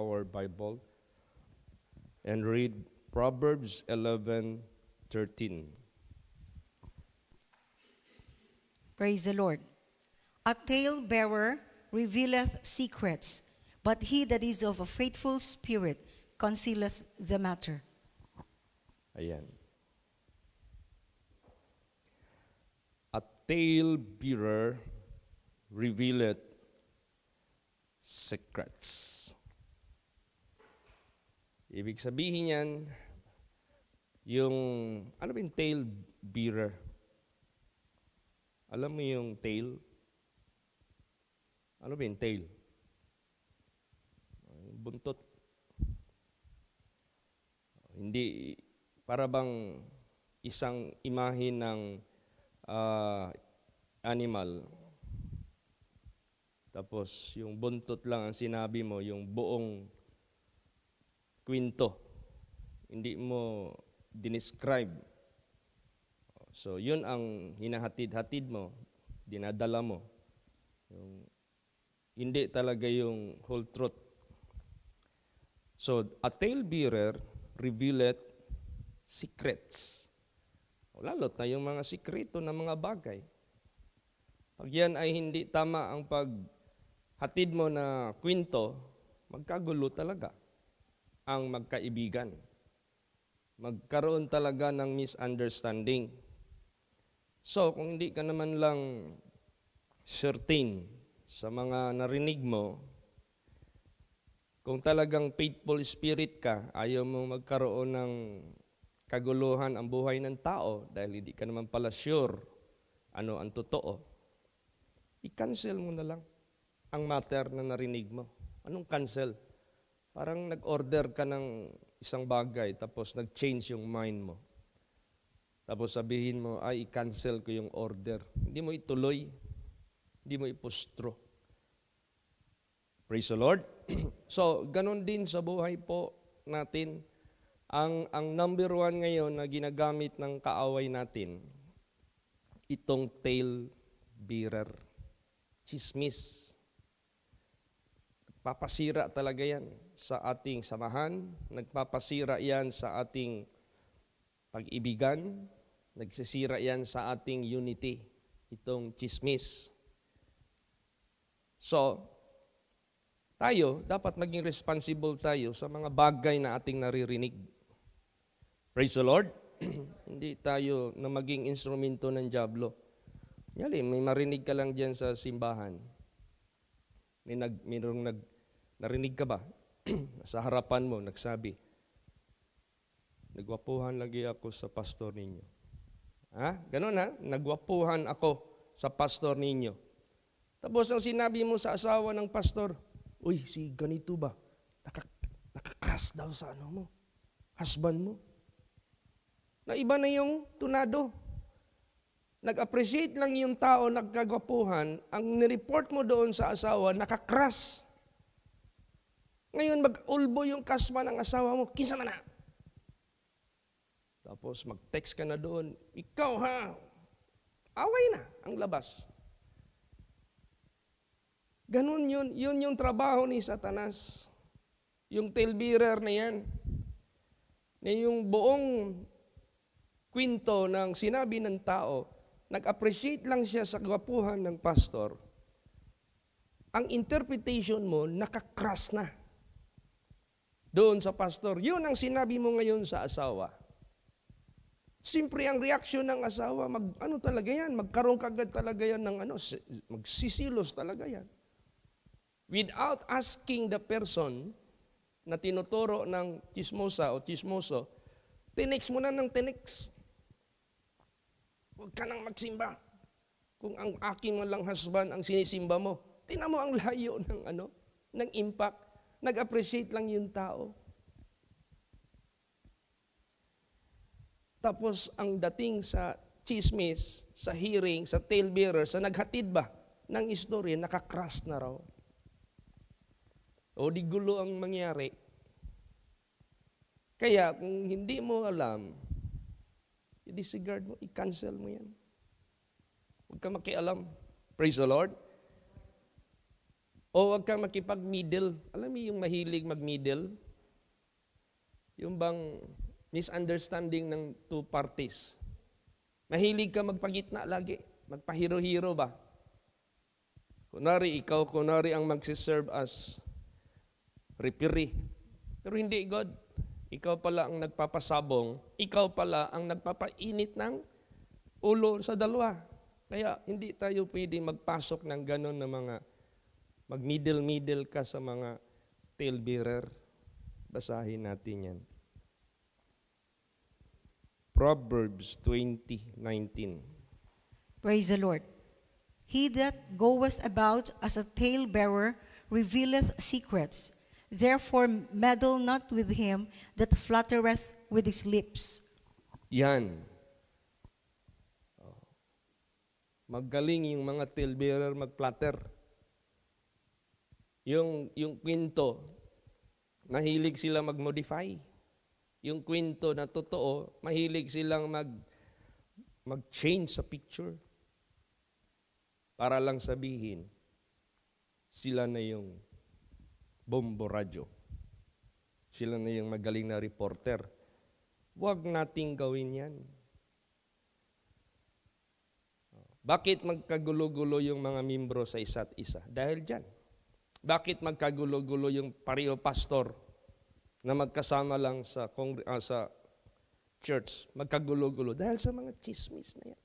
our Bible and read Proverbs 11:13. Praise the Lord. A tale bearer revealeth secrets, but he that is of a faithful spirit concealeth the matter. Ayan. A tale bearer revealeth secrets. Ibig sabihin yan, yung, ano ba yung tale bearer? Alam mo yung tail? Ano ba yung tail? Buntot. Hindi, para bang isang imahe ng ah, animal. Tapos yung buntot lang ang sinabi mo, yung buong kwento. Hindi mo dinescribe. So, yun ang hinahatid-hatid mo, dinadala mo. Yung, hindi talaga yung whole truth. So, a tale bearer revealeth secrets. O, lalot na yung mga sikreto ng mga bagay. Pag yan ay hindi tama ang paghatid mo na kwento, magkagulo talaga ang magkaibigan. Magkaroon talaga ng misunderstanding. So, kung hindi ka naman lang certain sa mga narinig mo, kung talagang faithful spirit ka, ayaw mo magkaroon ng kaguluhan ang buhay ng tao dahil hindi ka naman pala sure ano ang totoo, i-cancel mo na lang ang matter na narinig mo. Anong cancel? Parang nag-order ka ng isang bagay tapos nag-change yung mind mo. Tapos sabihin mo, ay, i-cancel ko yung order. Hindi mo ituloy. Hindi mo ipustro. Praise the Lord. so, ganun din sa buhay po natin. Ang, ang number one ngayon na ginagamit ng kaaway natin, itong tail bearer. Chismis. Papasira talaga yan sa ating samahan, nagpapasira yan sa ating pag-ibigan, nagsisira yan sa ating unity, itong chismis. So, tayo, dapat maging responsible tayo sa mga bagay na ating naririnig. Praise the Lord. Hindi tayo na maging instrumento ng Diablo. Yali, may marinig ka lang dyan sa simbahan. May nag, mayroong nag, Narinig ka ba? sa harapan mo, nagsabi, Nagwapuhan lagi ako sa pastor ninyo. Ha? Ganun ha? Nagwapuhan ako sa pastor ninyo. Tapos ang sinabi mo sa asawa ng pastor, Uy, si ganito ba? Nakak nakakras daw sa ano mo. Husband mo. Na iba na yung tunado. Nag-appreciate lang yung tao nagkagwapuhan, ang nireport mo doon sa asawa, nakakras. Ngayon, mag-ulbo yung kasma ng asawa mo, kinsa man na. Tapos mag-text ka na doon, ikaw ha, away na ang labas. Ganun yun, yun yung trabaho ni Satanas. Yung tailbearer na yan, na yung buong kwento ng sinabi ng tao, nag-appreciate lang siya sa gwapuhan ng pastor, ang interpretation mo, nakakras na doon sa pastor. Yun ang sinabi mo ngayon sa asawa. Siyempre ang reaksyon ng asawa, mag, ano talaga yan, magkaroon kagad talaga yan ng ano, magsisilos talaga yan. Without asking the person na tinuturo ng chismosa o chismoso, tinex mo na ng tinex. Huwag ka nang magsimba. Kung ang aking malang husband ang sinisimba mo, tinan mo ang layo ng ano, ng impact Nag-appreciate lang yung tao. Tapos ang dating sa chismis, sa hearing, sa talebearer, sa naghatid ba ng istorya, nakakras na raw. O di gulo ang mangyari. Kaya kung hindi mo alam, i-disregard mo, i-cancel mo yan. Huwag ka makialam. Praise the Lord. O huwag kang makipag-middle. Alam mo yung mahilig mag-middle? Yung bang misunderstanding ng two parties. Mahilig ka magpagitna lagi. Magpahiro-hiro ba? Kunwari, ikaw, kunwari ang magsiserve as referee. Pero hindi God. Ikaw pala ang nagpapasabong. Ikaw pala ang nagpapainit ng ulo sa dalawa. Kaya hindi tayo pwedeng magpasok ng ganon na mga mag-middle-middle ka sa mga tail bearer. Basahin natin yan. Proverbs 20:19. Praise the Lord. He that goeth about as a talebearer revealeth secrets. Therefore meddle not with him that flattereth with his lips. Yan. Oh. Magaling yung mga tail bearer mag-platter. Yung, yung kwento, mahilig sila mag-modify. Yung kwento na totoo, mahilig silang mag, mag-change sa picture. Para lang sabihin, sila na yung bombo radyo. Sila na yung magaling na reporter. Huwag nating gawin yan. Bakit magkagulo-gulo yung mga membro sa isa't isa? Dahil dyan. Bakit magkagulo-gulo yung pareho pastor na magkasama lang sa, kongre- ah, sa church? Magkagulo-gulo dahil sa mga chismis na yan.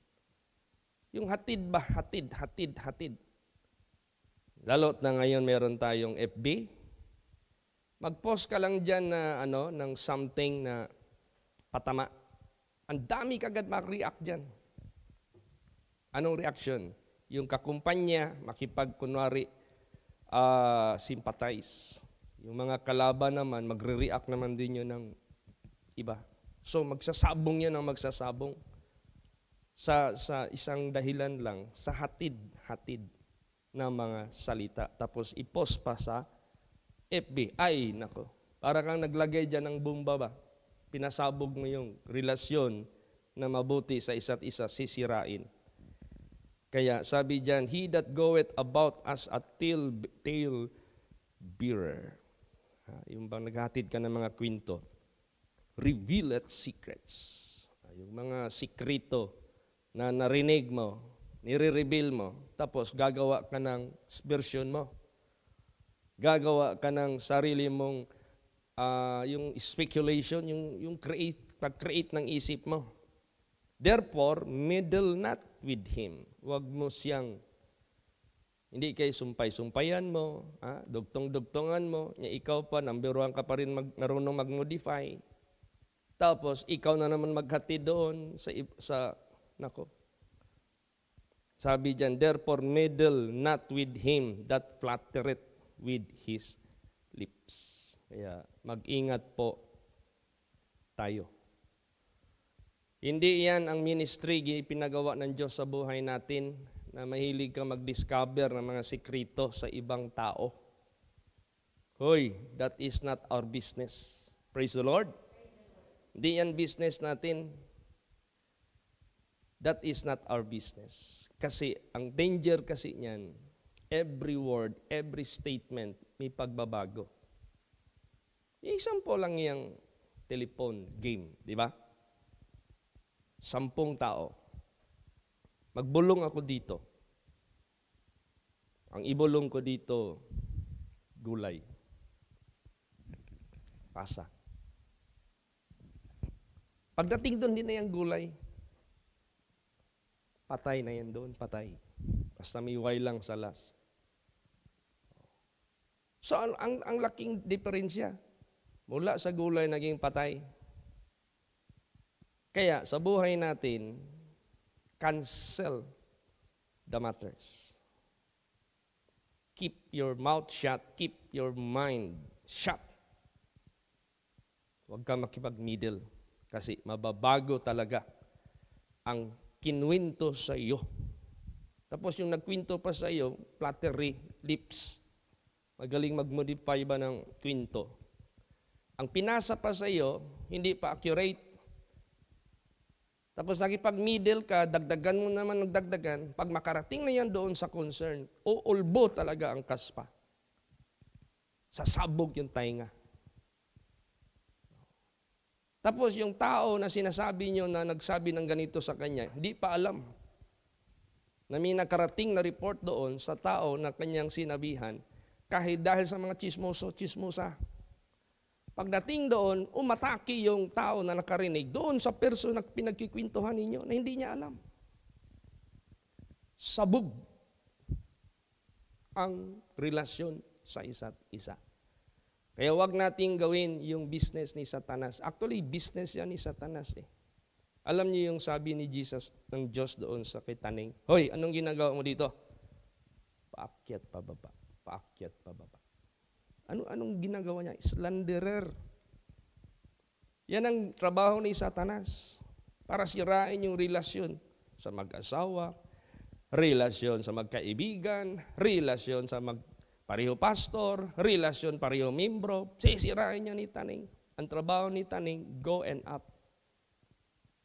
Yung hatid ba? Hatid, hatid, hatid. Lalo't na ngayon meron tayong FB. Mag-post ka lang dyan na ano, ng something na patama. Ang dami kagad mag-react dyan. Anong reaction? Yung kakumpanya, makipag kunwari, ah, sympathize. Yung mga kalaban naman, magre-react naman din yun ng iba. So magsasabong yan ang magsasabong. Sa, sa isang dahilan lang, sa hatid-hatid na mga salita. Tapos i-post pa sa FB. Ay, nako. Para kang naglagay dyan ng bomba ba? Pinasabog mo yung relasyon na mabuti sa isa't isa, sisirain. Kaya sabi diyan, he that goeth about as a tail, tail bearer. Ah, yung bang naghatid ka ng mga kwento. Revealeth secrets. Ah, yung mga sikrito na narinig mo, nire-reveal mo, tapos gagawa ka ng version mo. Gagawa ka ng sarili mong ah, yung speculation, yung, yung create, pag-create ng isip mo. Therefore, meddle not with him. Huwag mo siyang, hindi kay sumpay-sumpayan mo, ha? dugtong-dugtongan mo, niya ikaw pa, one ka pa rin mag, marunong mag-modify. Tapos, ikaw na naman maghati doon sa, sa nako. Sabi diyan, therefore meddle not with him that flattereth with his lips. Kaya mag-ingat po tayo. Hindi yan ang ministry pinagawa ng Diyos sa buhay natin na mahilig ka mag-discover ng mga sikrito sa ibang tao. Hoy, that is not our business. Praise the Lord. Hindi yan business natin. That is not our business. Kasi ang danger kasi niyan, every word, every statement may pagbabago. Yung example lang yung telephone game, di ba? Sampung tao. Magbulong ako dito. Ang ibulong ko dito, gulay. Pasa. Pagdating doon, din na yung gulay. Patay na yan doon, patay. Basta may lang sa last. So, ang, ang, ang laking diferensya. Mula sa gulay, naging patay. Kaya, sa buhay natin, cancel the matters. Keep your mouth shut. Keep your mind shut. Huwag ka makipag-middle. Kasi mababago talaga ang kinwento sa iyo. Tapos yung nagkwento pa sa iyo, flattery, lips. Magaling mag-modify ba ng kwento. Ang pinasa pa sa iyo, hindi pa accurate. Tapos nakipag middle ka, dagdagan mo naman ng dagdagan, pag makarating na yan doon sa concern, uulbo talaga ang kaspa. Sasabog yung tainga. Tapos yung tao na sinasabi nyo na nagsabi ng ganito sa kanya, hindi pa alam na may nakarating na report doon sa tao na kanyang sinabihan kahit dahil sa mga chismoso, chismosa. Pagdating doon, umatake yung tao na nakarinig doon sa person na pinagkikwentuhan ninyo na hindi niya alam. Sabog ang relasyon sa isa't isa. Kaya wag nating gawin yung business ni Satanas. Actually, business yan ni Satanas eh. Alam niyo yung sabi ni Jesus ng Diyos doon sa kitaning, Hoy, anong ginagawa mo dito? Paakyat pababa. Paakyat pababa. Ano anong ginagawa niya? Slanderer. Yan ang trabaho ni Satanas para sirain yung relasyon sa mag-asawa, relasyon sa magkaibigan, relasyon sa mag pareho pastor, relasyon pareho membro, sisirain niya ni Taning. Ang trabaho ni Taning, go and up.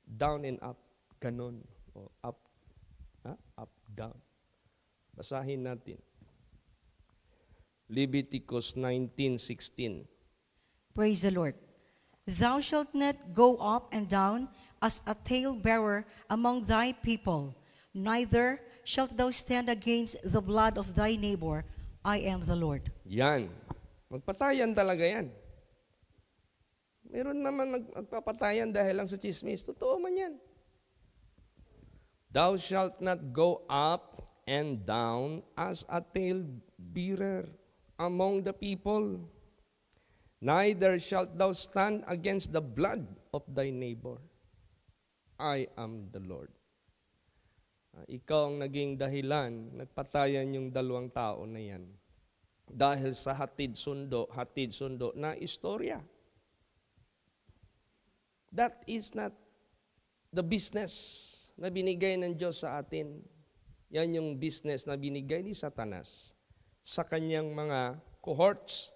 Down and up. Ganon. O up. Ha? Up, down. Basahin natin. Leviticus 19:16. Praise the Lord. Thou shalt not go up and down as a talebearer among thy people, neither shalt thou stand against the blood of thy neighbor. I am the Lord. Yan. Magpatayan talaga yan. Meron naman nag- magpapatayan dahil lang sa chismis. Totoo man yan. Thou shalt not go up and down as a talebearer among the people. Neither shalt thou stand against the blood of thy neighbor. I am the Lord. Ah, ikaw ang naging dahilan, nagpatayan yung dalawang tao na yan. Dahil sa hatid sundo, hatid sundo na istorya. That is not the business na binigay ng Diyos sa atin. Yan yung business na binigay ni Satanas sa kanyang mga cohorts.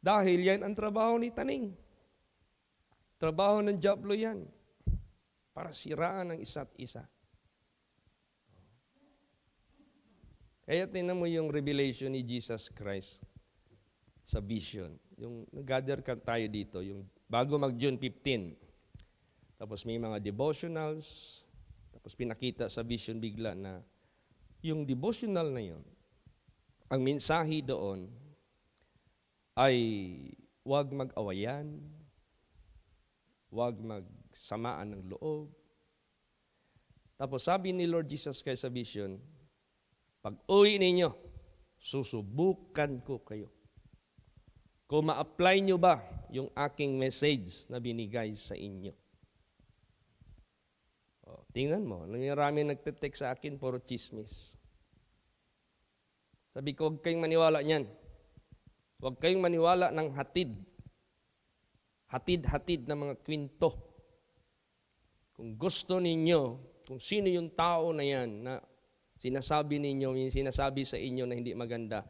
Dahil yan ang trabaho ni Taning. Trabaho ng Diablo yan. Para siraan ang isa't isa. Kaya tinan mo yung revelation ni Jesus Christ sa vision. Yung nag-gather ka tayo dito, yung bago mag June 15. Tapos may mga devotionals, tapos pinakita sa vision bigla na yung devotional na yun, ang mensahe doon ay huwag mag-awayan, huwag magsamaan ng loob. Tapos sabi ni Lord Jesus Christ sa vision, pag uwi ninyo, susubukan ko kayo. Kung ma-apply nyo ba yung aking message na binigay sa inyo. O, tingnan mo, marami nagtitek sa akin, puro chismis. Sabi ko, huwag kayong maniwala niyan. Huwag kayong maniwala ng hatid. Hatid-hatid na mga kwento. Kung gusto ninyo, kung sino yung tao na yan na sinasabi ninyo, yung sinasabi sa inyo na hindi maganda,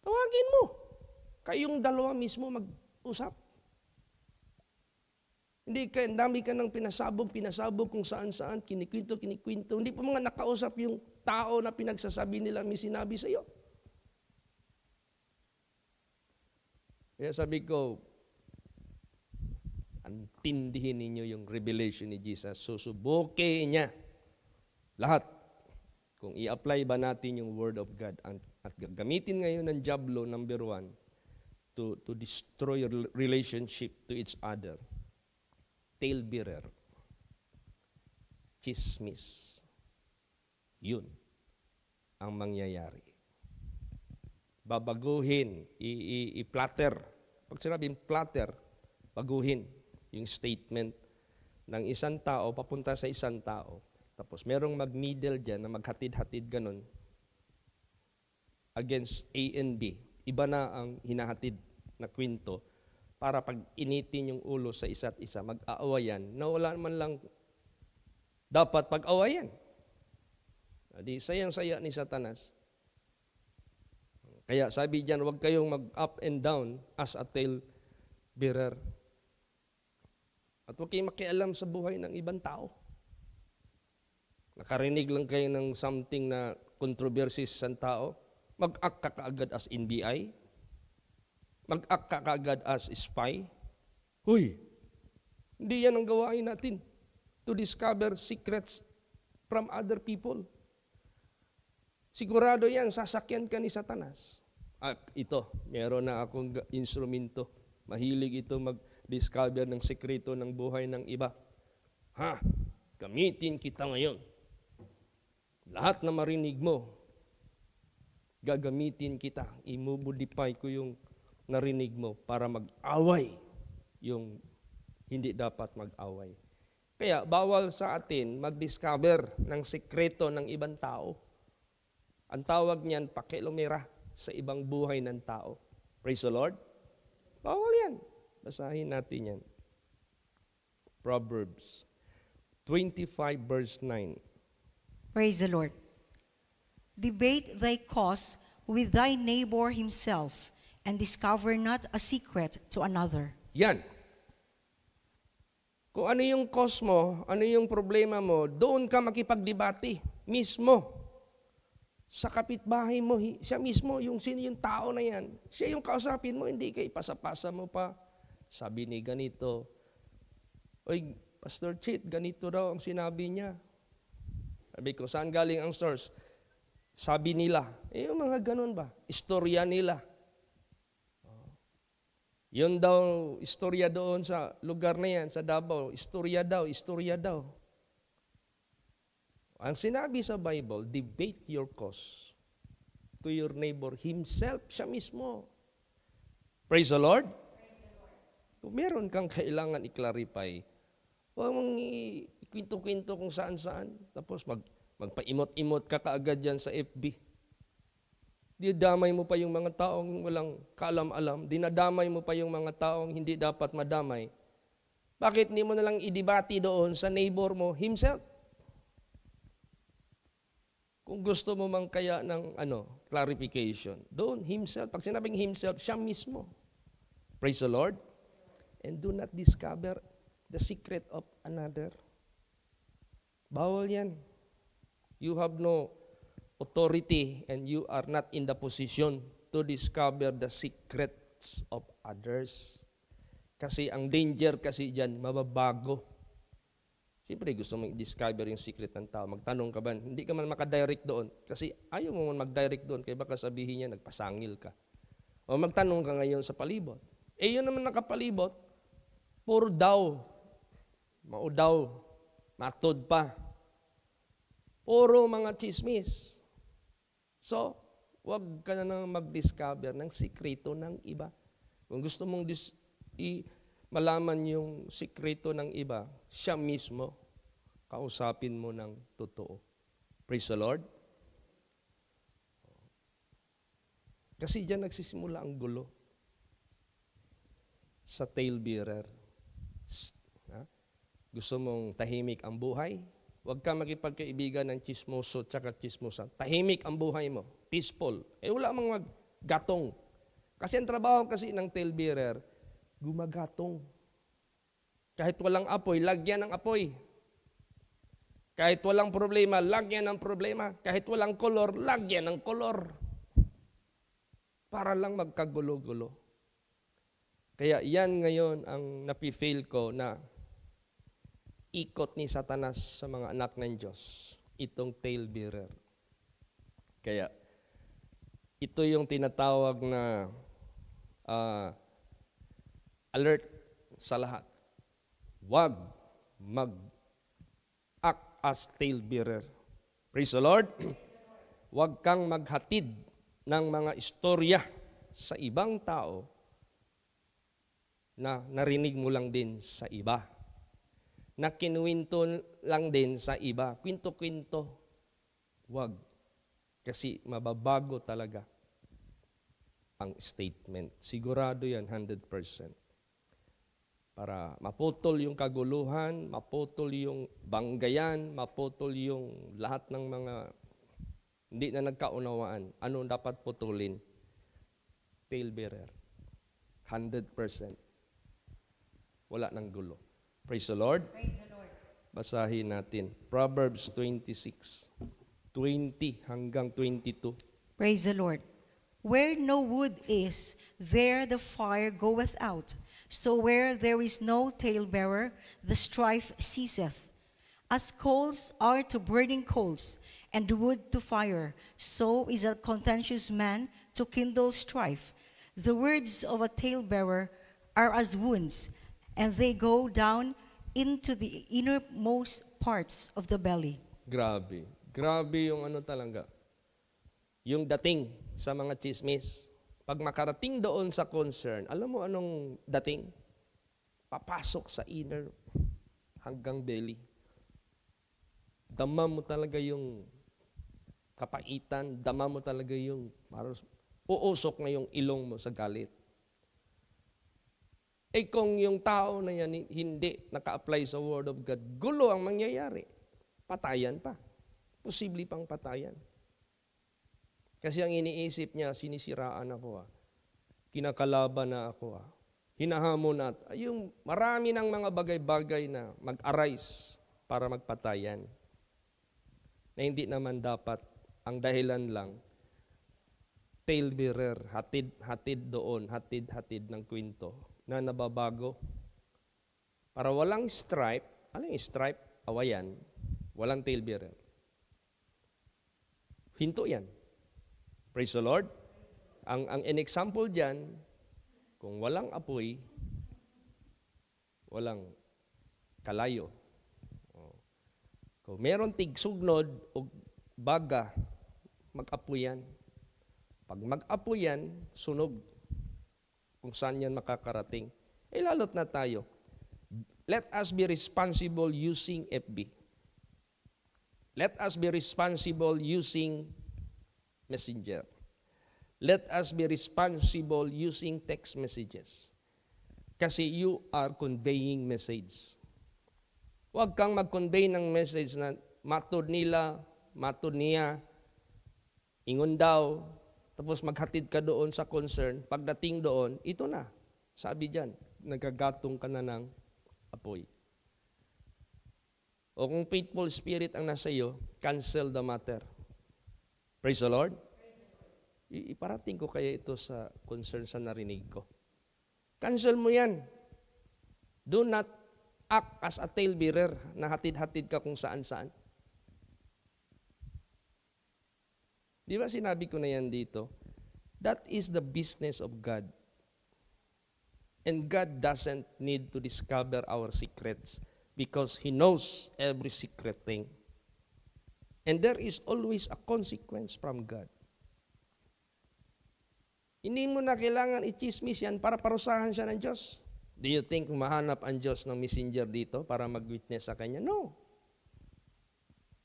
tawagin mo. Kayong dalawa mismo mag-usap. Hindi ka, dami ka ng pinasabog, pinasabog kung saan-saan, kinikwento, kinikwento. Hindi pa mga nakausap yung tao na pinagsasabi nila may sinabi sa iyo. Kaya sabi ko, antindihin ninyo yung revelation ni Jesus. Susubukin niya lahat. Kung i-apply ba natin yung Word of God at gagamitin ngayon ng Diablo, number one, to, to destroy your relationship to each other. Talebearer. Chismis. Yun ang mangyayari. Babaguhin, i-platter. Pag sinabing platter, baguhin yung statement ng isang tao papunta sa isang tao. Tapos merong mag-middle dyan na maghatid-hatid ganun against A and B. Iba na ang hinahatid na kwento para pag initin yung ulo sa isa't isa, mag-aawayan na wala man lang dapat pag-awayan. Di sayang-saya ni Satanas. Kaya sabi diyan, huwag kayong mag-up and down as a tail bearer. At huwag kayong makialam sa buhay ng ibang tao. Nakarinig lang kayo ng something na controversy sa tao, Mag-act ka kaagad as NBI? Mag-act ka kaagad as spy? Huy, hindi yan ang gawain natin to discover secrets from other people. Sigurado yan, sasakyan ka ni Satanas. At ito, meron na akong instrumento. Mahilig ito mag-discover ng sekreto ng buhay ng iba. Ha, gamitin kita ngayon. Lahat na marinig mo, gagamitin kita. Imumodify ko yung narinig mo para mag-away yung hindi dapat mag-away. Kaya bawal sa atin mag-discover ng sekreto ng ibang tao. Ang tawag niyan, pakilomera sa ibang buhay ng tao. Praise the Lord. Bawal yan. Basahin natin yan. Proverbs 25 verse 9. Praise the Lord. Debate thy cause with thy neighbor himself, and discover not a secret to another. Yan. Kung ano yung cause mo, ano yung problema mo, doon ka makipagdebate mismo. Sa kapitbahay mo, siya mismo, yung sino yung tao na yan. Siya yung kausapin mo, hindi ka ipasapasa mo pa. Sabi ni ganito, Oy, Pastor Chit, ganito daw ang sinabi niya. Sabi ko, saan galing ang source? Sabi nila, eh yung mga ganun ba? Istorya nila. Yun daw, istorya doon sa lugar na yan, sa Davao. Istorya daw, istorya daw. Ang sinabi sa Bible, debate your cause to your neighbor himself, siya mismo. Praise the Lord. Kung meron kang kailangan i-clarify, huwag mong i- ikwento-kwento kung saan-saan. Tapos mag, magpaimot-imot ka kaagad dyan sa FB. Dinadamay mo pa yung mga taong walang kaalam-alam. Dinadamay mo pa yung mga taong hindi dapat madamay. Bakit hindi mo nalang idibati doon sa neighbor mo himself? Kung gusto mo mang kaya ng ano, clarification, doon himself. Pag sinabing himself, siya mismo. Praise the Lord. And do not discover the secret of another. Bawal yan. You have no authority and you are not in the position to discover the secrets of others. Kasi ang danger kasi dyan, mababago. Siyempre gusto mong i-discover yung secret ng tao. Magtanong ka ba? Hindi ka man makadirect doon. Kasi ayaw mo man mag-direct doon. Kaya baka sabihin niya, nagpasangil ka. O magtanong ka ngayon sa palibot. Eh yun naman nakapalibot, puro daw. Maudaw. Matod pa. Puro mga chismis. So, wag ka na nang mag-discover ng sikreto ng iba. Kung gusto mong dis- i- malaman yung sikreto ng iba, siya mismo, kausapin mo ng totoo. Praise the Lord. Kasi diyan nagsisimula ang gulo. Sa tail bearer. Ha? Gusto mong tahimik ang buhay? Huwag ka makipagkaibigan ng chismoso tsaka chismosa. Tahimik ang buhay mo. Peaceful. Eh wala mang maggatong. Kasi ang trabaho kasi ng tail bearer, gumagatong. Kahit walang apoy, lagyan ng apoy. Kahit walang problema, lagyan ng problema. Kahit walang kolor, lagyan ng kolor. Para lang magkagulo-gulo. Kaya yan ngayon ang napifail ko na ikot ni Satanas sa mga anak ng Diyos. Itong tail bearer. Kaya ito yung tinatawag na ah, alert sa lahat. Huwag mag-act as tail bearer. Praise the Lord. Huwag kang maghatid ng mga istorya sa ibang tao na narinig mo lang din sa iba. Na kinuwinto lang din sa iba. Kwinto-kwinto. Huwag. Kasi mababago talaga ang statement. Sigurado yan, 100%. Para maputol yung kaguluhan, maputol yung banggayan, maputol yung lahat ng mga hindi na nagkaunawaan. Ano dapat putulin? Tail bearer. 100%. Wala nang gulo. Praise the Lord. Praise the Lord. Basahin natin. Proverbs 26. 20 hanggang 22. Praise the Lord. Where no wood is, there the fire goeth out. So where there is no talebearer, the strife ceaseth. As coals are to burning coals, and wood to fire, so is a contentious man to kindle strife. The words of a talebearer are as wounds, and they go down into the innermost parts of the belly. Grabe. Grabe yung ano talaga. Yung dating sa mga chismis. Pag makarating doon sa concern, alam mo anong dating? Papasok sa inner hanggang belly. Dama mo talaga yung kapaitan, dama mo talaga yung parang uusok na yung ilong mo sa galit. Eh kung yung tao na yan hindi naka-apply sa Word of God, gulo ang mangyayari. Patayan pa. Posible pang patayan. Kasi ang iniisip niya, sinisiraan ako ah. Kinakalaban na ako ah. Hinahamon at yung marami ng mga bagay-bagay na mag-arise para magpatayan. Na hindi naman dapat ang dahilan lang talebearer, hatid-hatid doon, hatid-hatid ng kwento na nababago. Para walang stripe, ano yung stripe? Awayan. Walang talebearer. Hinto yan. Praise the Lord. Ang, ang an example dyan, kung walang apoy, walang kalayo. Oh. Kung meron tigsugnod o baga, mag-apoy yan. Pag mag-apoy yan, sunog kung saan yan makakarating. Eh lalot na tayo. Let us be responsible using FB. Let us be responsible using Messenger. Let us be responsible using text messages. Kasi you are conveying message. Huwag kang mag-convey ng message na matod nila, matod niya, ingon daw, tapos maghatid ka doon sa concern, pagdating doon, ito na. Sabi diyan, nagagatong ka na ng apoy. O kung faithful spirit ang nasa iyo, cancel the matter. Praise the Lord. I- iparating ko kaya ito sa concern sa narinig ko. Cancel mo yan. Do not act as a talebearer na hatid-hatid ka kung saan-saan. Di ba sinabi ko na yan dito? That is the business of God. And God doesn't need to discover our secrets because He knows every secret thing. And there is always a consequence from God. Hindi mo na kailangan i-chismis yan para parusahan siya ng Diyos. Do you think mahanap ang Diyos ng messenger dito para mag-witness sa Kanya? No.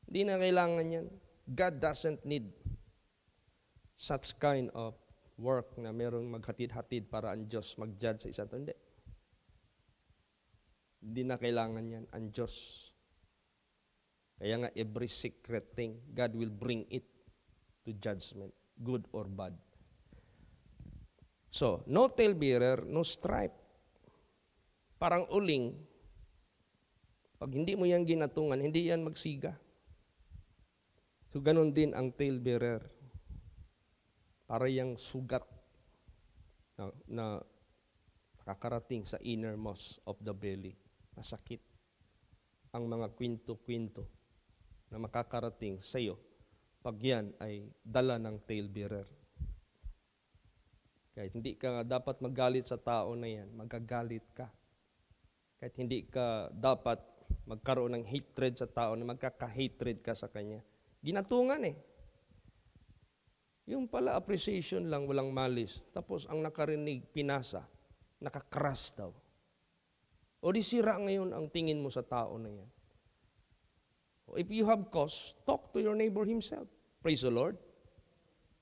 Hindi na kailangan yan. God doesn't need such kind of work na merong maghatid-hatid para ang Diyos mag-judge sa isa't hindi. Hindi na kailangan yan ang Diyos. Kaya nga every secret thing, God will bring it to judgment, good or bad. So, no talebearer, no stripe. Parang uling, pag hindi mo yan ginatungan, hindi yan magsiga. So, ganun din ang talebearer para yung sugat na, na nakakarating sa innermost of the belly. Masakit ang mga kwento-kwento na makakarating sa iyo pag yan ay dala ng talebearer. Kahit hindi ka dapat magalit sa tao na yan, magagalit ka. Kahit hindi ka dapat magkaroon ng hatred sa tao na magkaka-hatred ka sa kanya. Ginatungan eh. Yung pala appreciation lang, walang malis. Tapos ang nakarinig, pinasa, nakakras daw. O di sira ngayon ang tingin mo sa tao na yan. If you have cause, talk to your neighbor himself. Praise the Lord.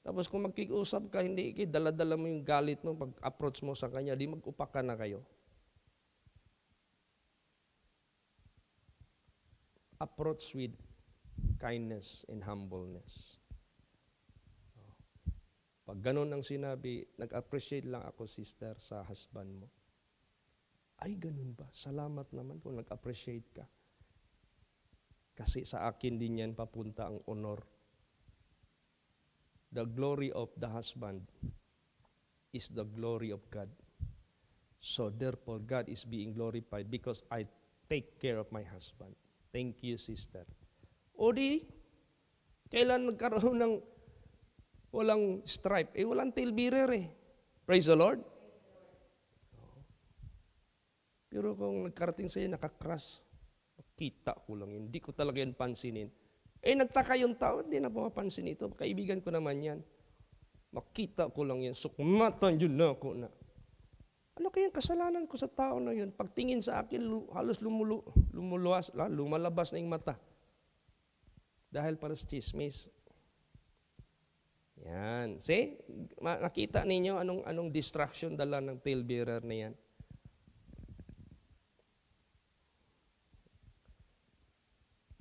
Tapos kung magkikusap ka, hindi, dala-dala mo yung galit mo, pag-approach mo sa kanya, di mag-upak na kayo. Approach with kindness and humbleness. Pag ganun ang sinabi, nag-appreciate lang ako, sister, sa husband mo. Ay, ganun ba? Salamat naman kung nag-appreciate ka. Kasi sa akin din yan papunta ang honor. the glory of the husband is the glory of God. So therefore, God is being glorified because I take care of my husband. Thank you, sister. O di, kailan nagkaroon ng walang stripe? Eh, walang tail bearer eh. Praise the Lord. Pero kung nagkarating sa'yo, nakakras, kita ko lang yun. Hindi ko talaga yan pansinin. Eh, nagtaka yung tao, hindi na pumapansin ito. Kaibigan ko naman yan. Makita ko lang yan. Sukmatan yun na ako na. Ano kayang kasalanan ko sa tao na yun? Pagtingin sa akin, halos lumulu, lumuluwas, la- lumalabas na yung mata. Dahil para sa chismis. Yan. See? Nakita ninyo anong, anong distraction dala ng tail bearer na yan?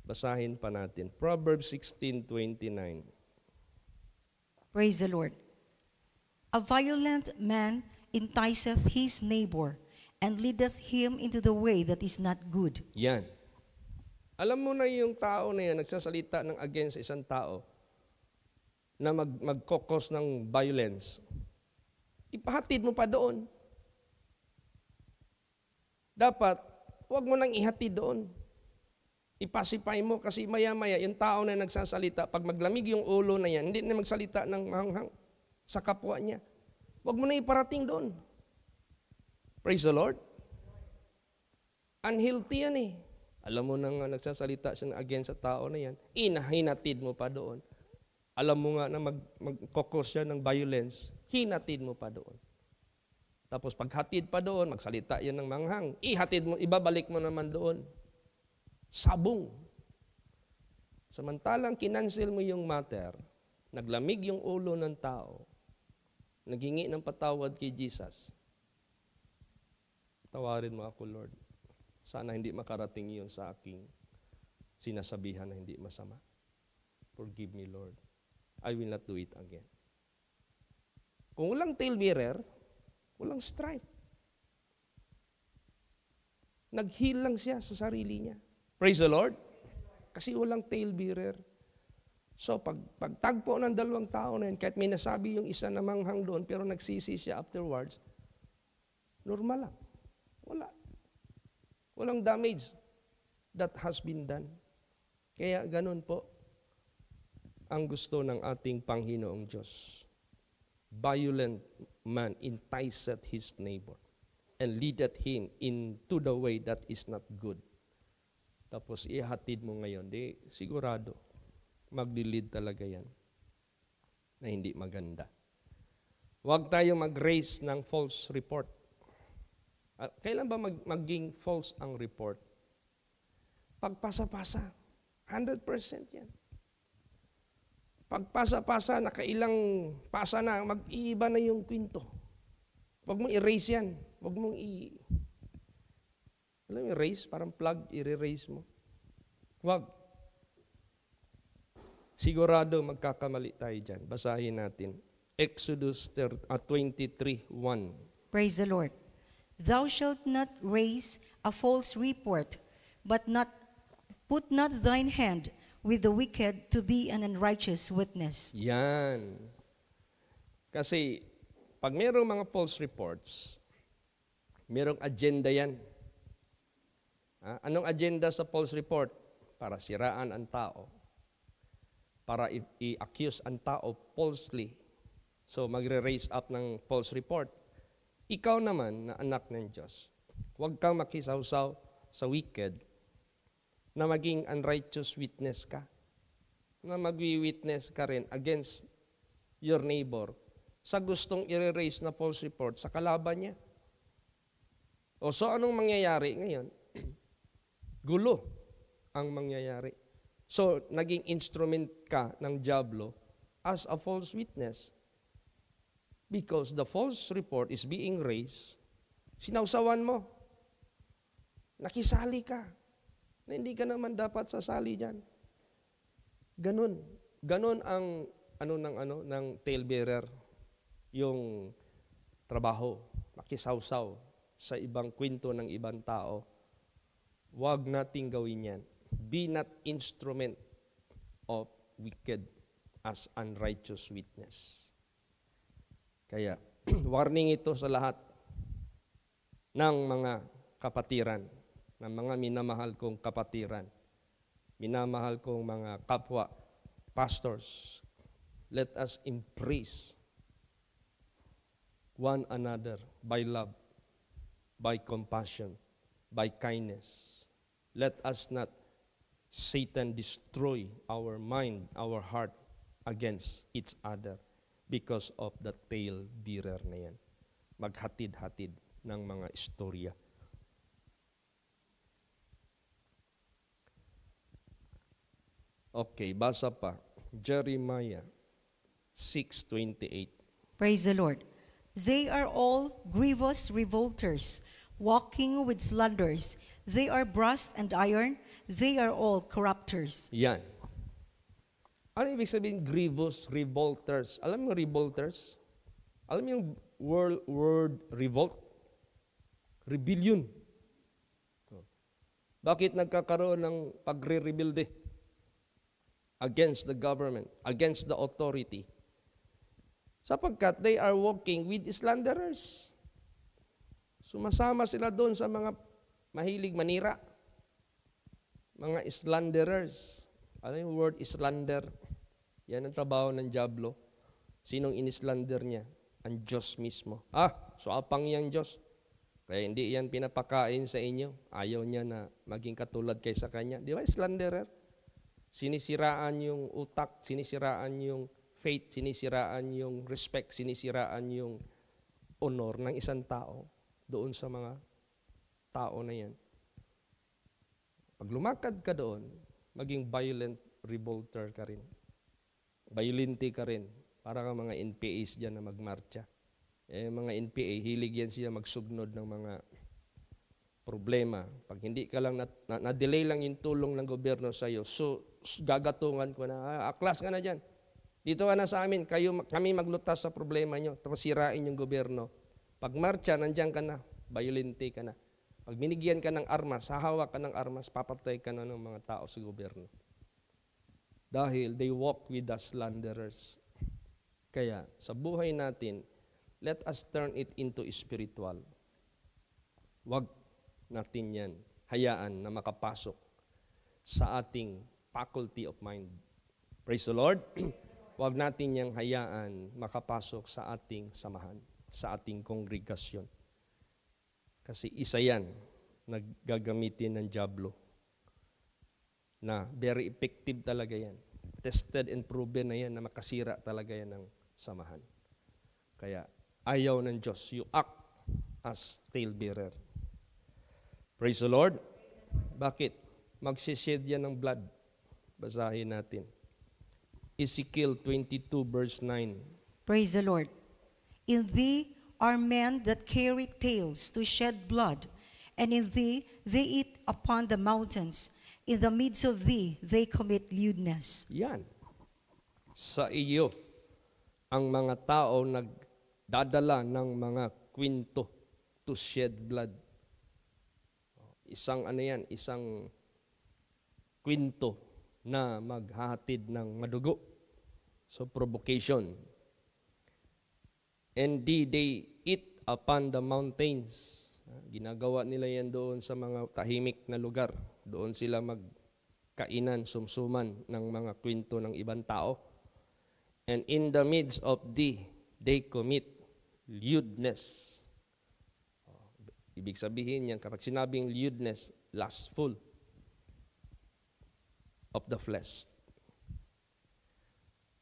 Basahin pa natin. Proverbs 16:29. Praise the Lord. A violent man enticeth his neighbor and leadeth him into the way that is not good. Yan. Alam mo na yung tao na yan, nagsasalita ng against isang tao na mag, magkokos ng violence. Ipahatid mo pa doon. Dapat, huwag mo nang ihatid doon. Ipasipay mo kasi maya-maya yung tao na nagsasalita, pag maglamig yung ulo na yan, hindi na magsalita ng mahanghang sa kapwa niya. Huwag mo na iparating doon. Praise the Lord. Unhealthy yan eh. Alam mo na nga nagsasalita siya against sa tao na yan, inahinatid mo pa doon. Alam mo nga na mag, magkokos siya ng violence, hinatid mo pa doon. Tapos paghatid pa doon, magsalita yan ng manghang, ihatid mo, ibabalik mo naman doon. Sabong. Samantalang kinansel mo yung matter, naglamig yung ulo ng tao, naghingi ng patawad kay Jesus, tawarin mo ako, Lord. Sana hindi makarating yun sa aking sinasabihan na hindi masama. Forgive me, Lord. I will not do it again. Kung walang tail bearer, walang strife. Nag-heal lang siya sa sarili niya. Praise the Lord. Kasi walang tail bearer. So, pag, pagtagpo ng dalawang tao na yun, kahit may nasabi yung isa na manghang doon, pero nagsisi siya afterwards, normal lang. Wala. Walang damage that has been done. Kaya ganun po ang gusto ng ating Panginoong Diyos. Violent man enticeth his neighbor and leadeth him into the way that is not good. Tapos ihatid mo ngayon, di sigurado, maglilid talaga yan na hindi maganda. Huwag tayo mag-raise ng false report. Ah, Kailan ba mag- maging false ang report? Pagpasa-pasa. 100% yan. Pagpasa-pasa, nakailang pasa na, mag-iiba na yung kwento. Huwag mong erase yan. Huwag mong i... Alam mo, erase, parang plug, i-erase mo. Huwag. Sigurado magkakamali tayo dyan. Basahin natin. Exodus 30, ah, 23, 1. Praise the Lord. Thou shalt not raise a false report, but not put not thine hand with the wicked to be an unrighteous witness. Yan. Kasi, pag mayroong mga false reports, mayroong agenda yan. Ah, anong agenda sa false report? Para siraan ang tao. Para i-accuse ang tao falsely. So, magre-raise up ng false report. Ikaw naman na anak ng Diyos, huwag kang makisawsaw sa wicked na maging unrighteous witness ka na magwi-witness ka rin against your neighbor sa gustong i-raise na false report sa kalaban niya. O so anong mangyayari ngayon? Gulo ang mangyayari. So naging instrument ka ng Diablo as a false witness. Because the false report is being raised, sinausawan mo. Nakisali ka. Na hindi ka naman dapat sasali diyan. Ganun. Ganun ang ano ng ano ng tail bearer yung trabaho, makisawsaw sa ibang kwento ng ibang tao. Huwag nating gawin yan. Be not instrument of wicked as unrighteous witness. Kaya, warning ito sa lahat ng mga kapatiran, ng mga minamahal kong kapatiran, minamahal kong mga kapwa pastors. Let us embrace one another by love, by compassion, by kindness. Let us not Satan destroy our mind, our heart against each other because of the tale bearer na yan. Maghatid-hatid ng mga istorya. Okay, basa pa. Jeremiah 6.28 Praise the Lord. They are all grievous revolters, walking with slanders. They are brass and iron. They are all corrupters. Yan. Ano ibig sabihin grievous revolters? Alam mo revolters? Alam mo yung word, word revolt? Rebellion. Oh. Bakit nagkakaroon ng pagre-rebelde? Against the government, against the authority. Sapagkat they are walking with slanderers. Sumasama sila doon sa mga mahilig manira. Mga slanderers. Ano yung word slander? Yan ang trabaho ng Diablo. Sinong inislander niya? Ang Diyos mismo. Ah, so apang yang Diyos. Kaya hindi yan pinapakain sa inyo. Ayaw niya na maging katulad kay sa kanya. Di ba, slanderer? Sinisiraan yung utak, sinisiraan yung faith, sinisiraan yung respect, sinisiraan yung honor ng isang tao doon sa mga tao na yan. Pag lumakad ka doon, maging violent revolter ka rin. Violente ka rin. Para ka mga NPAs dyan na magmarcha. Eh, mga NPA, hilig yan siya magsugnod ng mga problema. Pag hindi ka lang, na, na, na-delay lang yung tulong ng gobyerno sa iyo, so gagatungan ko na, ah, aklas ka na dyan. Dito ka na sa amin, kayo, kami maglutas sa problema nyo, tapos sirain yung gobyerno. Pag marcha, nandyan ka na, violente ka na. Pag binigyan ka ng armas, hahawak ka ng armas, papatay ka na ng mga tao sa gobyerno. Dahil they walk with the slanderers. Kaya sa buhay natin, let us turn it into spiritual. Wag natin yan hayaan na makapasok sa ating faculty of mind. Praise the Lord. Wag natin yang hayaan makapasok sa ating samahan, sa ating kongregasyon. Kasi isa yan na gagamitin ng Diablo na very effective talaga yan. Tested and proven na yan na makasira talaga yan ng samahan. Kaya ayaw ng Diyos, you act as talebearer. Praise the Lord. Bakit? Magsished yan ng blood. Basahin natin. Ezekiel 22 verse 9. Praise the Lord. In thee are men that carry tails to shed blood, and in thee they eat upon the mountains. In the midst of thee they commit lewdness. Yan. Sa iyo, ang mga tao nagdadala ng mga kwento to shed blood. Isang ano yan, isang kwento na maghahatid ng madugo. So provocation. And they, eat upon the mountains. Ginagawa nila yan doon sa mga tahimik na lugar. Doon sila magkainan, sumsuman ng mga kwento ng ibang tao. And in the midst of thee, they commit lewdness. Oh, Ibig sabihin yan, kapag sinabing lewdness, lustful of the flesh.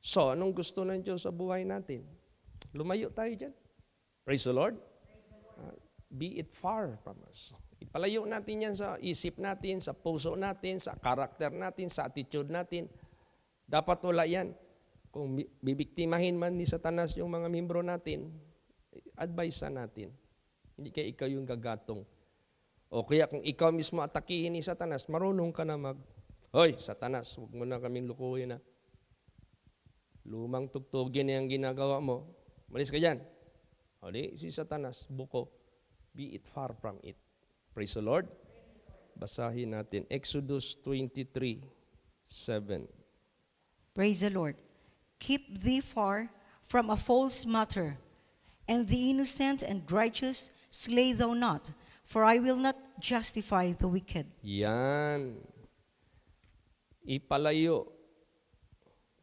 So, anong gusto ng Diyos sa buhay natin? Lumayo tayo dyan. Praise the Lord. Uh, be it far from us. Ipalayo natin yan sa isip natin, sa puso natin, sa karakter natin, sa attitude natin. Dapat wala yan. Kung bi- bibiktimahin man ni Satanas yung mga membro natin, advise natin. Hindi kaya ikaw yung gagatong. O kaya kung ikaw mismo atakihin ni Satanas, marunong ka na mag, Hoy, Satanas, huwag mo na kaming lukuhin na. Lumang tugtugin na yung ginagawa mo. Malis ka dyan. Di, si Satanas, buko. Be it far from it. Praise the Lord. Basahin natin. Exodus 23, 7. Praise the Lord. Keep thee far from a false matter, and the innocent and righteous slay thou not, for I will not justify the wicked. Yan. Ipalayo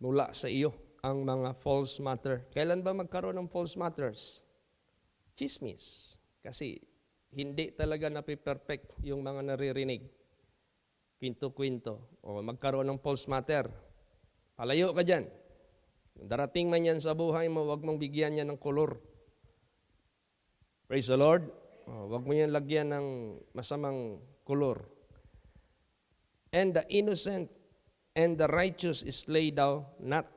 mula sa iyo ang mga false matter. Kailan ba magkaroon ng false matters? Chismis. Kasi hindi talaga napiperfect yung mga naririnig. Kwinto-kwinto. O magkaroon ng false matter. Palayo ka dyan. Darating man yan sa buhay mo, huwag mong bigyan yan ng kolor. Praise the Lord. O, huwag mo yan lagyan ng masamang kolor. And the innocent and the righteous is laid down not.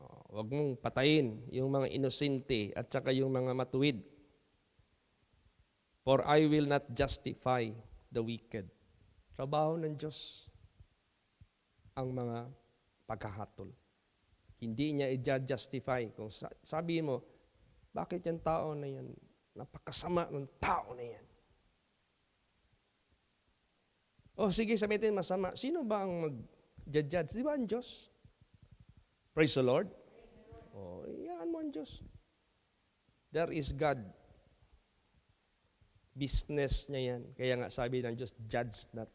O, huwag mong patayin yung mga inosente at saka yung mga matuwid. For I will not justify the wicked. Trabaho ng Diyos ang mga pagkahatol. Hindi niya i-justify. Kung sa- sabi mo, bakit yung tao na yan, napakasama ng tao na yan. Oh, sige, sabihin masama. Sino ba ang mag-judge? Di ba ang Diyos? Praise the Lord. Oh, iyan mo ang Diyos. There is God. Business niya yan. Kaya nga sabi ng Diyos, judge not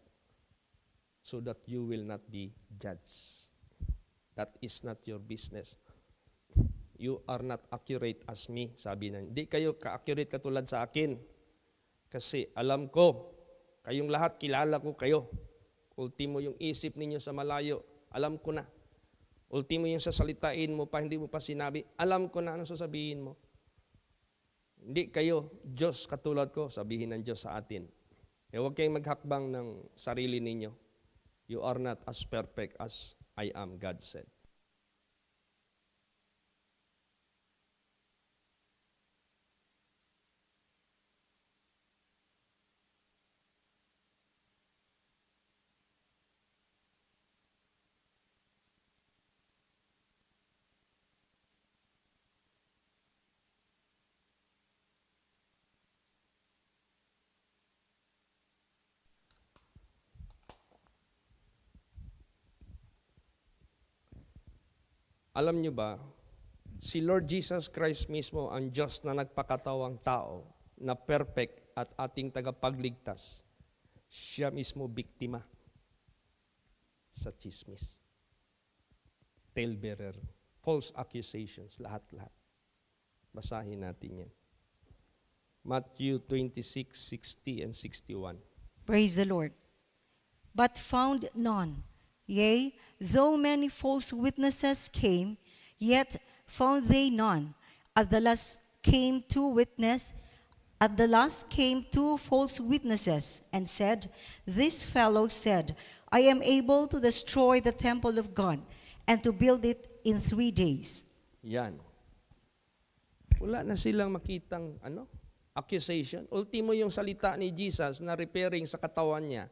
so that you will not be judged. That is not your business. You are not accurate as me, sabi na. Hindi kayo ka-accurate katulad sa akin. Kasi alam ko, kayong lahat, kilala ko kayo. Ultimo yung isip ninyo sa malayo, alam ko na. Ultimo yung sasalitain mo pa, hindi mo pa sinabi, alam ko na ano sasabihin mo. Hindi kayo, Diyos katulad ko, sabihin ng Diyos sa atin. Eh huwag kayong maghakbang ng sarili ninyo. You are not as perfect as I am, God said. Alam nyo ba, si Lord Jesus Christ mismo ang Diyos na nagpakatawang tao na perfect at ating tagapagligtas. Siya mismo biktima sa chismis. Talebearer, false accusations, lahat-lahat. Basahin natin yan. Matthew 26, 60 and 61. Praise the Lord. But found none. Yea, though many false witnesses came, yet found they none. At the last came two witness, at the last came two false witnesses, and said, This fellow said, I am able to destroy the temple of God and to build it in three days. Yan. Wala na silang makitang ano, accusation. Ultimo yung salita ni Jesus na repairing sa katawan niya.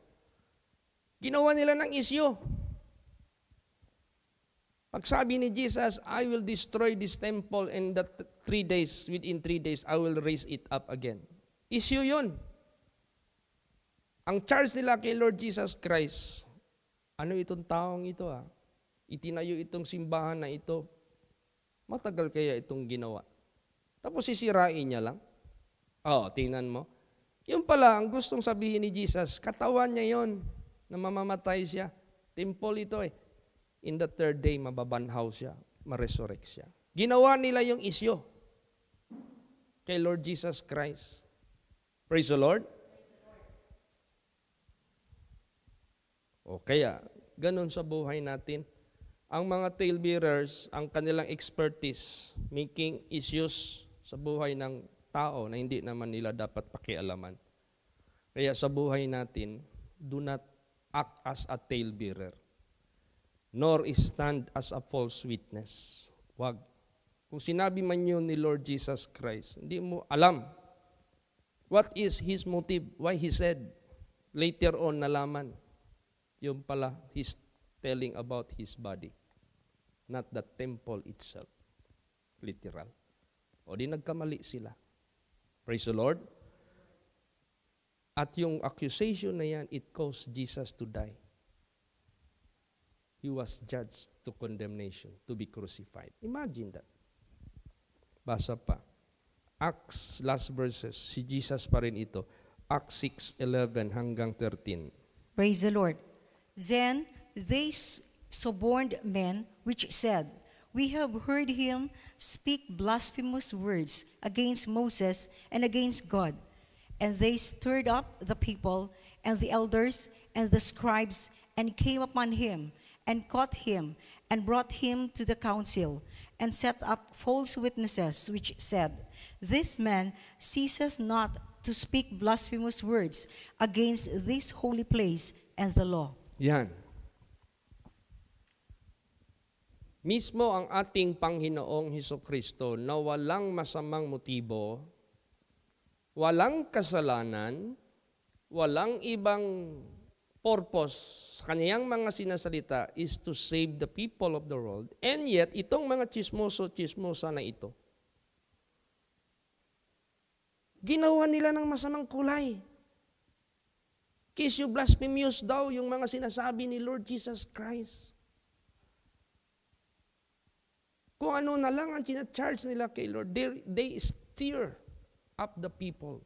Ginawa nila ng isyo. Pag sabi ni Jesus, I will destroy this temple in the th- three days, within three days, I will raise it up again. Issue yun. Ang charge nila kay Lord Jesus Christ, ano itong taong ito ah? Itinayo itong simbahan na ito. Matagal kaya itong ginawa. Tapos sisirain niya lang. Oh, tingnan mo. Yung pala, ang gustong sabihin ni Jesus, katawan niya yon na mamamatay siya. Temple ito eh. In the third day, mababanhaw siya, maresurrect siya. Ginawa nila yung isyo kay Lord Jesus Christ. Praise the Lord. O kaya, ganun sa buhay natin. Ang mga talebearers, ang kanilang expertise, making issues sa buhay ng tao na hindi naman nila dapat pakialaman. Kaya sa buhay natin, do not act as a talebearer, nor stand as a false witness. Wag. Kung sinabi man yun ni Lord Jesus Christ, hindi mo alam what is His motive, why He said, later on nalaman, yung pala, He's telling about His body, not the temple itself. Literal. O di nagkamali sila. Praise the Lord. At yung accusation na yan, it caused Jesus to die. He was judged to condemnation, to be crucified. Imagine that. Basa pa. Acts, last verses, si Jesus pa rin ito. Acts 6:11 hanggang 13. Praise the Lord. Then they suborned men which said, We have heard him speak blasphemous words against Moses and against God. And they stirred up the people and the elders and the scribes and came upon him and caught him and brought him to the council and set up false witnesses which said, This man ceaseth not to speak blasphemous words against this holy place and the law. Yan. Mismo ang ating Panginoong Heso Kristo na walang masamang motibo, walang kasalanan, walang ibang purpose kaniyang mga sinasalita is to save the people of the world. And yet, itong mga chismoso-chismosa na ito, ginawa nila ng masamang kulay. Kiss you blasphemous daw yung mga sinasabi ni Lord Jesus Christ. Kung ano na lang ang charge nila kay Lord, they, they steer up the people.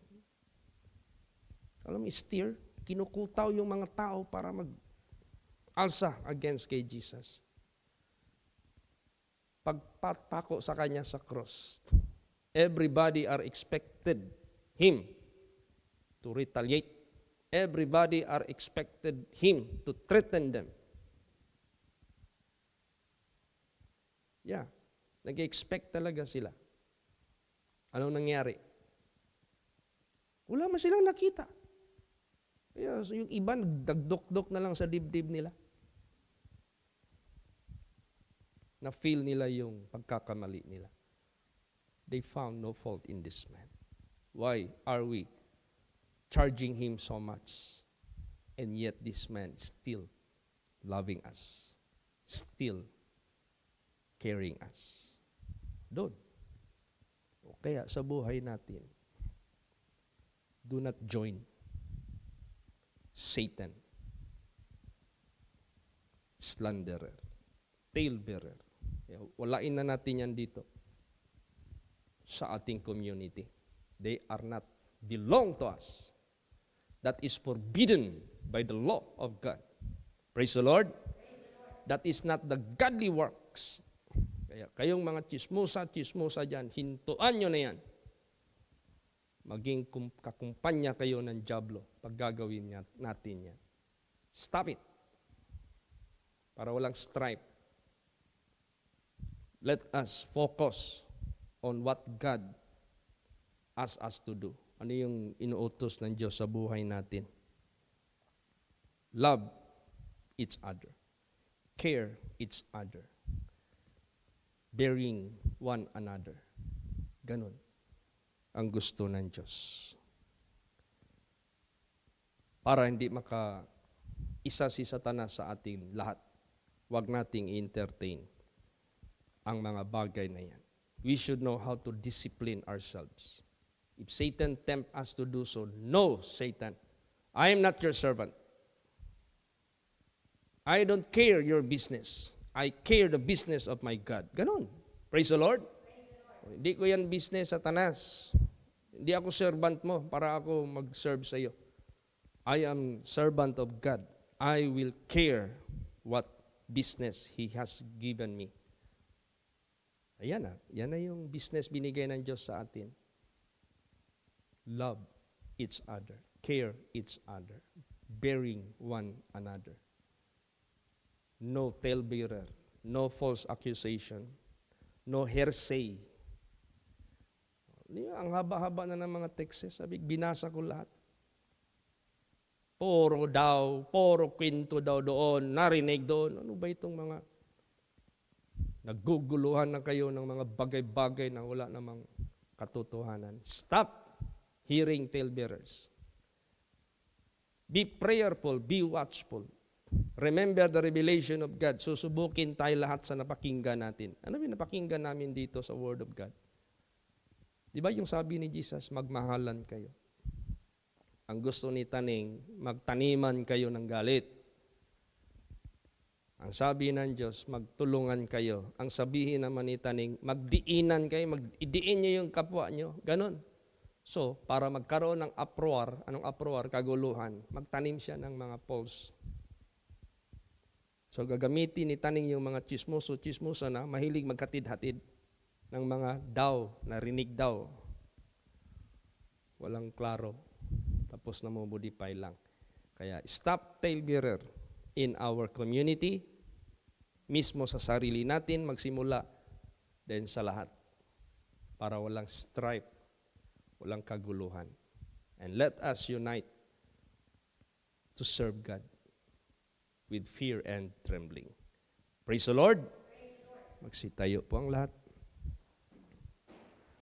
Alam mo, steer? Kinukutaw yung mga tao para mag alsa against kay Jesus. Pagpatpako sa kanya sa cross, everybody are expected him to retaliate. Everybody are expected him to threaten them. Yeah. Nag-expect talaga sila. Anong nangyari? Wala man silang nakita. Kaya yung iba, nagdagdok-dok na lang sa dibdib nila. Na-feel nila yung pagkakamali nila. They found no fault in this man. Why are we charging him so much? And yet this man still loving us. Still caring us. Doon. O kaya sa buhay natin, do not join Satan, slanderer, talebearer. Kaya Walain na natin yan dito sa ating community. They are not belong to us. That is forbidden by the law of God. Praise the Lord. That is not the godly works. Kaya kayong mga chismosa, chismosa dyan, hintuan nyo na yan. Maging kum- kakumpanya kayo ng Diablo pag gagawin natin yan. Stop it. Para walang stripe. Let us focus on what God asks us to do. Ano yung inuutos ng Diyos sa buhay natin? Love each other. Care each other. Bearing one another. Ganon ang gusto ng Diyos. Para hindi maka isa si Satanas sa ating lahat, huwag nating entertain ang mga bagay na yan. We should know how to discipline ourselves. If Satan tempt us to do so, no, Satan, I am not your servant. I don't care your business. I care the business of my God. Ganon. Praise the Lord. Hindi ko yan business, Satanas. Hindi ako servant mo para ako mag-serve sa iyo. I am servant of God. I will care what business He has given me. Ayan na. Yan na yung business binigay ng Diyos sa atin. Love each other. Care each other. Bearing one another. No talebearer. No false accusation. No hearsay. Ang haba-haba na ng mga texts. Sabi, binasa ko lahat. Puro daw, puro kwento daw doon, narinig doon. Ano ba itong mga naguguluhan na kayo ng mga bagay-bagay na wala namang katotohanan. Stop hearing talebearers. Be prayerful, be watchful. Remember the revelation of God. Susubukin tayo lahat sa napakinggan natin. Ano yung napakinggan namin dito sa Word of God? Di ba yung sabi ni Jesus, magmahalan kayo. Ang gusto ni Taning, magtaniman kayo ng galit. Ang sabi ng Diyos, magtulungan kayo. Ang sabihin naman ni Taning, magdiinan kayo, magdiin niyo yung kapwa niyo. Ganon. So, para magkaroon ng uproar, anong uproar? Kaguluhan. Magtanim siya ng mga poles. So, gagamitin ni Taning yung mga chismoso, chismosa na mahilig magkatid-hatid ng mga daw, narinig daw. Walang klaro. Tapos namomodify lang. Kaya stop tailbearer in our community, mismo sa sarili natin, magsimula then sa lahat. Para walang strife, walang kaguluhan. And let us unite to serve God with fear and trembling. Praise the Lord. Magsitayo po ang lahat.